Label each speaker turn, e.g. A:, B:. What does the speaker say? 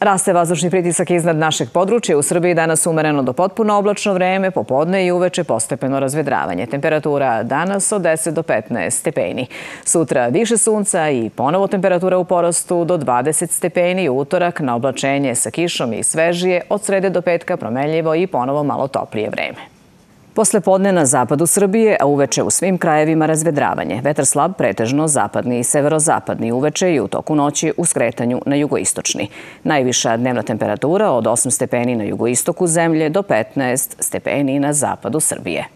A: Raste vazdušni pritisak iznad našeg područja. U Srbiji danas umereno do potpuno oblačno vreme, popodne i uveče postepeno razvedravanje. Temperatura danas od 10 do 15 stepeni. Sutra više sunca i ponovo temperatura u porastu do 20 stepeni. Utorak na oblačenje sa kišom i svežije, od srede do petka promenljivo i ponovo malo toplije vreme. Posle podne na zapadu Srbije, a uveče u svim krajevima razvedravanje. Vetar slab, pretežno zapadni i severozapadni uveče i u toku noći u skretanju na jugoistočni. Najviša dnevna temperatura od 8 stepeni na jugoistoku zemlje do 15 stepeni na zapadu Srbije.